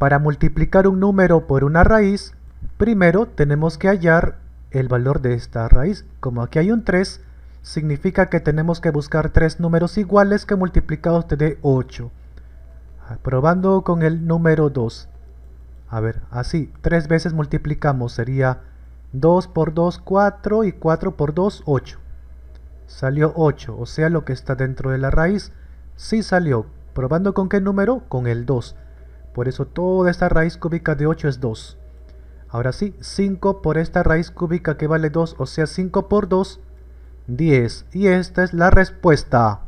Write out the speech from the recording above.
Para multiplicar un número por una raíz, primero tenemos que hallar el valor de esta raíz. Como aquí hay un 3, significa que tenemos que buscar tres números iguales que multiplicados te dé 8. Ah, probando con el número 2. A ver, así, tres veces multiplicamos, sería 2 por 2, 4 y 4 por 2, 8. Salió 8, o sea lo que está dentro de la raíz. Sí salió. ¿Probando con qué número? Con el 2. Por eso toda esta raíz cúbica de 8 es 2. Ahora sí, 5 por esta raíz cúbica que vale 2, o sea 5 por 2, 10. Y esta es la respuesta.